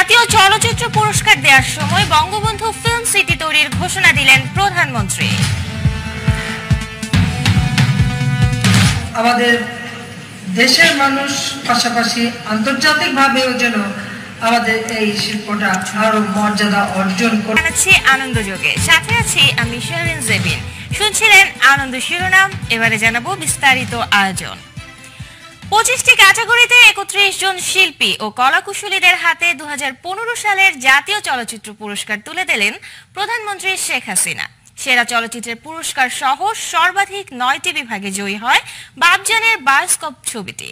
জাতীয় চলচ্চিত্র পুরস্কার দেওয়ার সময় বঙ্গবন্ধু ফিল্ম সিটি তৈরির ঘোষণা দিলেন প্রধানমন্ত্রী। আমাদের দেশের মানুষ পাশাপাশি আন্তর্জাতিকভাবেও যেন আমাদের এই শিল্পটা আরও মর্যাদা অর্জন করে জানাচ্ছি আনন্দ যোগে। সাথে আছি আমি শাহরিন জেবিন। শুনছিলেন আনন্দ শিরোনাম এবারে জানাব বিস্তারিত আয়োজন। পঁচিশটি ক্যাটাগরিতে একত্রিশ জন শিল্পী ও কলাকুশলীদের হাতে দুহাজার পনেরো সালের জাতীয় চলচ্চিত্র পুরস্কার তুলে দিলেন প্রধানমন্ত্রী শেখ হাসিনা। সেরা চলচ্চিত্রের পুরস্কার সহ সর্বাধিক নয়টি বিভাগে জয়ী হয় বাবজানের বায়োস্কোপ ছবিটি।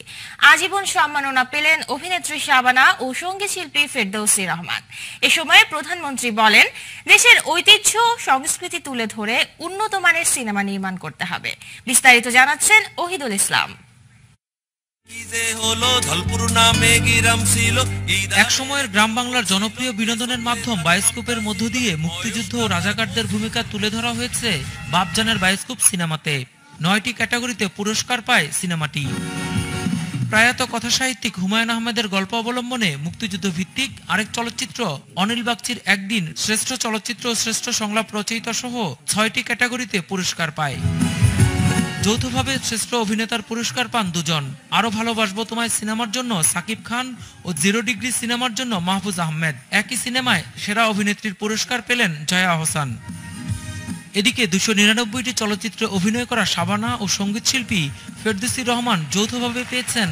আজীবন সম্মাননা পেলেন অভিনেত্রী শাবানা ও সংগীত শিল্পী ফেরদৌসি রহমান। এ সময় প্রধানমন্ত্রী বলেন, দেশের ঐতিহ্য, সংস্কৃতি তুলে ধরে উন্নত মানের সিনেমা নির্মাণ করতে হবে। বিস্তারিত জানাচ্ছেন ওহিদুল ইসলাম। এক সময়ের গ্রাম বাংলার জনপ্রিয় বিনোদনের মাধ্যম বায়োস্কোপের মধ্য দিয়ে মুক্তিযুদ্ধ ও রাজাকারদের ভূমিকা তুলে ধরা হয়েছে বাপজানের বায়োস্কোপ সিনেমাতে। নয়টি ক্যাটাগরিতে পুরস্কার পায় সিনেমাটি। প্রয়াত কথাসাহিত্যিক হুমায়ুন আহমেদের গল্প অবলম্বনে মুক্তিযুদ্ধ ভিত্তিক আরেক চলচ্চিত্র, অনিল বাগচির একদিন শ্রেষ্ঠ চলচ্চিত্র ও শ্রেষ্ঠ সংলাপ রচয়িতা সহ ছয়টি ক্যাটাগরিতে পুরস্কার পায়। যৌথভাবে শ্রেষ্ঠ অভিনেতার পুরস্কার পান দুজন। আরও ভালোবাসবো তোমায় সিনেমার জন্য সাকিব খান ও জিরো ডিগ্রি সিনেমার জন্য মাহফুজ আহমেদ। একই সিনেমায় সেরা অভিনেত্রীর পুরস্কার পেলেন জয়া আহসান এদিকে দুশো নিরানব্বইটি চলচ্চিত্রে অভিনয় করা সাবানা ও সংগীত শিল্পী ফেরদৌসি রহমান যৌথভাবে পেয়েছেন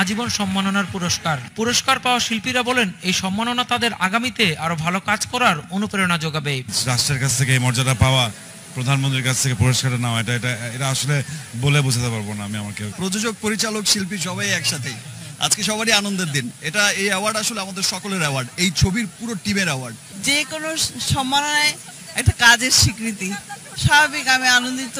আজীবন সম্মাননার পুরস্কার। পুরস্কার পাওয়া শিল্পীরা বলেন, এই সম্মাননা তাদের আগামীতে আরও ভালো কাজ করার অনুপ্রেরণা যোগাবে। রাষ্ট্রের কাছ থেকে এই মর্যাদা পাওয়া প্রধানমন্ত্রীর কাছ থেকে পুরস্কারটা নাও। এটা এটা এটা আসলে বলে বোঝাতে পারব না আমি আমাকে। প্রযোজক পরিচালক শিল্পী সবাই একসাথেই। আজকে সবারই আনন্দের দিন। এটা এই অ্যাওয়ার্ড আসলে আমাদের সকলের অ্যাওয়ার্ড এই ছবির পুরো টিমের অ্যাওয়ার্ড যে কোনো সম্মাননায় একটা কাজের স্বীকৃতি। স্বাভাবিক আমি আনন্দিত।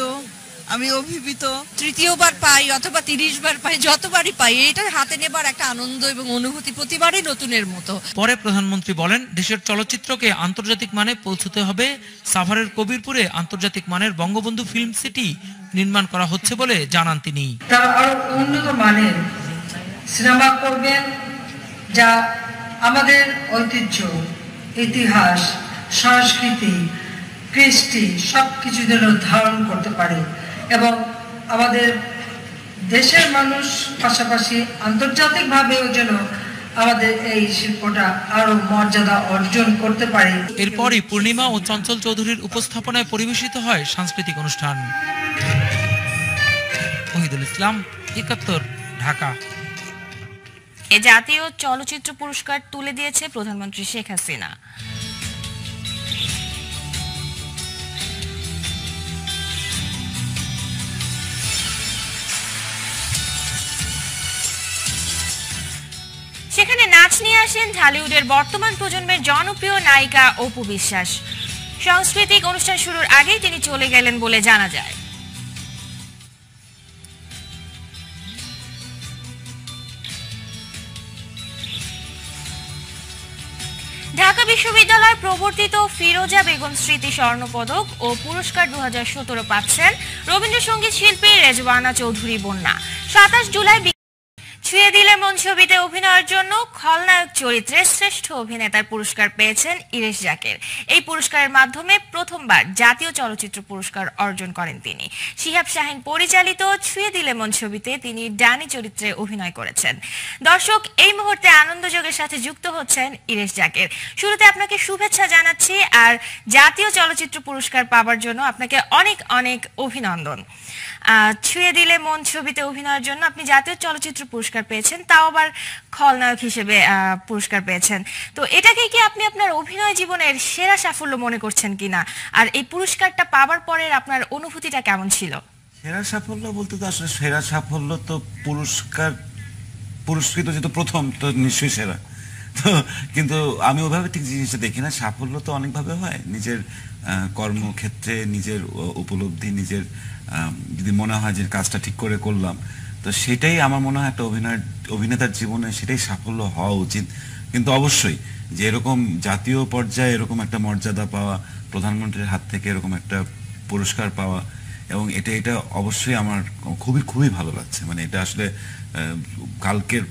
আমি অভিভূত। তৃতীয়বার পাই অথবা তিরিশ বার পাই যতবারই পাই এটা হাতে নেবার একটা আনন্দ এবং অনুভূতি প্রতিবারই নতুনের মতো। পরে প্রধানমন্ত্রী বলেন দেশের চলচ্চিত্রকে আন্তর্জাতিক মানে পৌঁছতে হবে। সাভারের কবিরপুরে আন্তর্জাতিক মানের বঙ্গবন্ধু ফিল্ম সিটি নির্মাণ করা হচ্ছে বলে জানান তিনি। তারা আরও উন্নত মানের সিনেমা করবেন যা আমাদের ঐতিহ্য ইতিহাস সংস্কৃতি কৃষ্টি সব কিছু যেন ধারণ করতে পারে। এবং আমাদের দেশের মানুষ পাশাপাশি আন্তর্জাতিকভাবেও যেন আমাদের এই শিল্পটা আরও মর্যাদা অর্জন করতে পারে। এরপরই পূর্ণিমা ও চঞ্চল চৌধুরীর উপস্থাপনায় পরিবেশিত হয় সাংস্কৃতিক অনুষ্ঠান। ওহিদুল ইসলাম একাত্তর ঢাকা। এ জাতীয় চলচ্চিত্র পুরস্কার তুলে দিয়েছে প্রধানমন্ত্রী শেখ হাসিনা। নিয়ে আসেন ঢালিউডের বর্তমান প্রজন্মের জনপ্রিয় নায়িকা অপু বিশ্বাস। সাংস্কৃতিক অনুষ্ঠান শুরুর আগেই তিনি চলে গেলেন বলে জানা যায়। ঢাকা বিশ্ববিদ্যালয় প্রবর্তিত ফিরোজা বেগম স্মৃতি স্বর্ণপদক ও পুরস্কার দু হাজার সতেরো পাচ্ছেন রবীন্দ্রসঙ্গীত শিল্পী রেজওয়ানা চৌধুরী বন্যা। সাতাশ জুলাই ছুঁয়ে দিলে মন ছবিতে অভিনয়ের জন্য খলনায়ক চরিত্রে শ্রেষ্ঠ অভিনেতার পুরস্কার পেয়েছেন ইরেশ জাকের। এই পুরস্কারের মাধ্যমে প্রথমবার জাতীয় চলচ্চিত্র পুরস্কার অর্জন করেন তিনি। শিহাব শাহিন পরিচালিত ছুঁয়ে দিলে মন ছবিতে তিনি ডানি চরিত্রে অভিনয় করেছেন। দর্শক, এই মুহূর্তে আনন্দযোগের সাথে যুক্ত হচ্ছেন ইরেশ জাকের। শুরুতে আপনাকে শুভেচ্ছা জানাচ্ছি আর জাতীয় চলচ্চিত্র পুরস্কার পাবার জন্য আপনাকে অনেক অনেক অভিনন্দন। ছুঁয়ে দিলে মন ছবিতে অভিনয়ের জন্য আপনি জাতীয় চলচ্চিত্র পুরস্কার পেয়েছেন, তাও আবার খলনায়ক হিসেবে পুরস্কার পেয়েছেন। তো এটাকে কি আপনি আপনার অভিনয় জীবনের সেরা সাফল্য মনে করছেন কিনা? আর এই পুরস্কারটা পাওয়ার পরে আপনার অনুভূতিটা কেমন ছিল? সেরা সাফল্য বলতে তো আসলে সেরা সাফল্য তো পুরস্কার, পুরস্কৃত যেহেতু প্রথম, তো নিশ্চয়ই সেরা। তো কিন্তু আমি ওভাবে ঠিক জিনিসটা দেখি না। সাফল্য তো অনেকভাবে হয়। নিজের কর্মক্ষেত্রে, নিজের উপলব্ধি, নিজের যদি মনে হয় যে কাজটা ঠিক করে করলাম তো সেটাই আমার মনে হয় একটা অভিনয়, অভিনেতার জীবনে সেটাই সাফল্য হওয়া উচিত। কিন্তু অবশ্যই যে এরকম জাতীয় পর্যায়ে এরকম একটা মর্যাদা পাওয়া, প্রধানমন্ত্রীর হাত থেকে এরকম একটা পুরস্কার পাওয়া, এবং এটা এটা অবশ্যই আমার খুবই খুবই ভালো লাগছে। মানে এটা আসলে কালকের,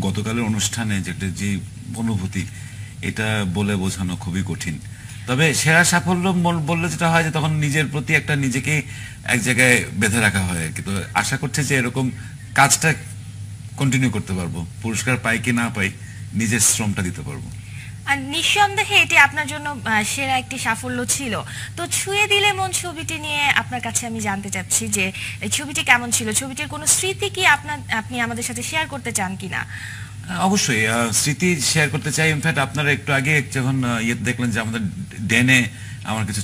গতকালের অনুষ্ঠানে যেটা যে অনুভূতি, এটা বলে বোঝানো খুবই কঠিন। তবে সেরা সাফল্য বললে যেটা হয় যে তখন নিজের প্রতি একটা নিজেকে এক জায়গায় বেঁধে রাখা হয়। আর কি তো আশা করছে যে এরকম কাজটা কন্টিনিউ করতে পারব। পুরস্কার পাই কি না পাই নিজের শ্রমটা দিতে পারব। আর নিঃসন্দেহে এটি আপনার জন্য সেরা একটি সাফল্য ছিল। তো ছুঁয়ে দিলে মন ছবিটি নিয়ে আপনার কাছে আমি জানতে চাচ্ছি যে ছবিটি কেমন ছিল? ছবিটির কোনো স্মৃতি কি আপনার, আপনি আমাদের সাথে শেয়ার করতে চান কিনা? অবশ্যই আহ, স্মৃতি শেয়ার করতে চাই। ইনফ্যাক্ট আপনারা একটু আগে যখন ইয়ে দেখলেন যে আমাদের ডেনে আমার কিছু